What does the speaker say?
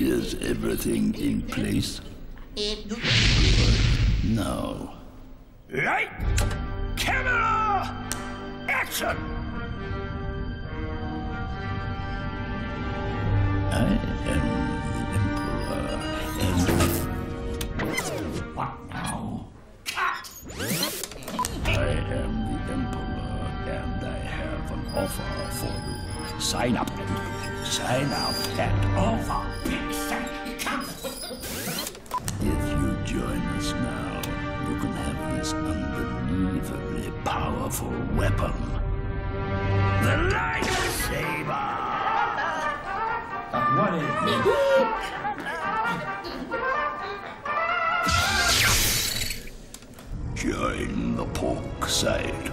Is everything in place? Now, Light, camera, action! I am the Emperor, and What now? Cut! I am the Emperor, and I have an offer for you. Sign up. Sign up and Over, powerful weapon. The lightsaber! What Join the pork side.